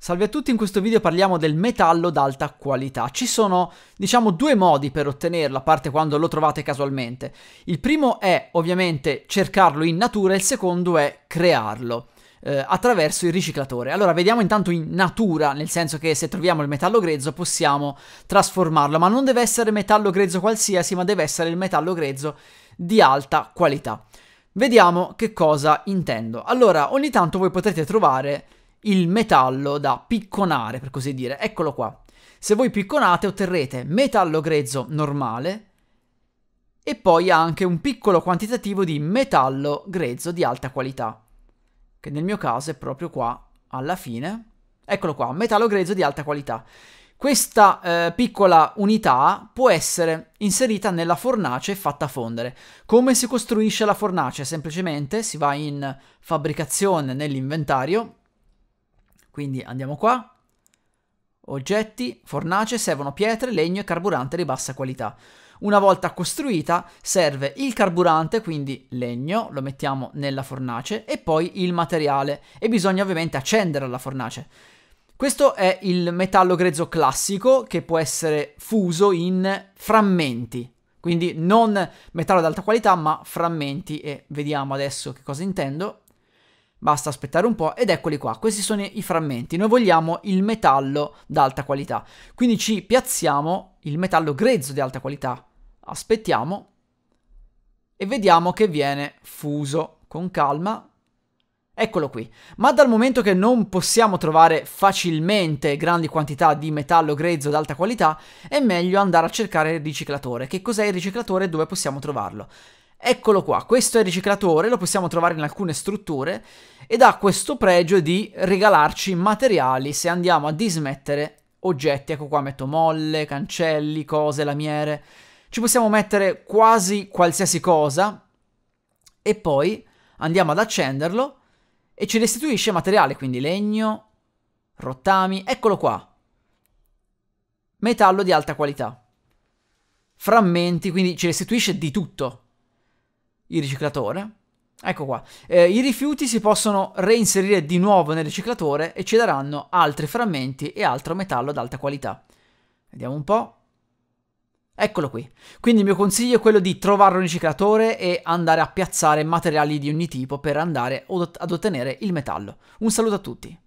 Salve a tutti, in questo video parliamo del metallo d'alta qualità. Ci sono, diciamo, due modi per ottenerlo, a parte quando lo trovate casualmente. Il primo è, ovviamente, cercarlo in natura, il secondo è crearlo. Eh, attraverso il riciclatore. Allora, vediamo intanto in natura, nel senso che se troviamo il metallo grezzo possiamo trasformarlo, ma non deve essere metallo grezzo qualsiasi, ma deve essere il metallo grezzo di alta qualità. Vediamo che cosa intendo. Allora, ogni tanto voi potrete trovare il metallo da picconare, per così dire. Eccolo qua. Se voi picconate otterrete metallo grezzo normale e poi anche un piccolo quantitativo di metallo grezzo di alta qualità, che nel mio caso è proprio qua alla fine. Eccolo qua, metallo grezzo di alta qualità. Questa eh, piccola unità può essere inserita nella fornace e fatta fondere. Come si costruisce la fornace? Semplicemente si va in fabbricazione nell'inventario, quindi andiamo qua. Oggetti, fornace, servono pietre, legno e carburante di bassa qualità. Una volta costruita serve il carburante, quindi legno, lo mettiamo nella fornace e poi il materiale e bisogna ovviamente accendere la fornace. Questo è il metallo grezzo classico che può essere fuso in frammenti, quindi non metallo ad alta qualità ma frammenti e vediamo adesso che cosa intendo. Basta aspettare un po' ed eccoli qua, questi sono i frammenti. Noi vogliamo il metallo d'alta qualità, quindi ci piazziamo il metallo grezzo di alta qualità. Aspettiamo e vediamo che viene fuso con calma. Eccolo qui. Ma dal momento che non possiamo trovare facilmente grandi quantità di metallo grezzo d'alta qualità, è meglio andare a cercare il riciclatore. Che cos'è il riciclatore e dove possiamo trovarlo? Eccolo qua, questo è il riciclatore, lo possiamo trovare in alcune strutture ed ha questo pregio di regalarci materiali se andiamo a dismettere oggetti. Ecco qua metto molle, cancelli, cose, lamiere. Ci possiamo mettere quasi qualsiasi cosa e poi andiamo ad accenderlo e ci restituisce materiale, quindi legno, rottami, eccolo qua. Metallo di alta qualità. Frammenti, quindi ci restituisce di tutto il riciclatore. Ecco qua. Eh, I rifiuti si possono reinserire di nuovo nel riciclatore e ci daranno altri frammenti e altro metallo ad alta qualità. Vediamo un po'. Eccolo qui. Quindi il mio consiglio è quello di trovare un riciclatore e andare a piazzare materiali di ogni tipo per andare ad ottenere il metallo. Un saluto a tutti.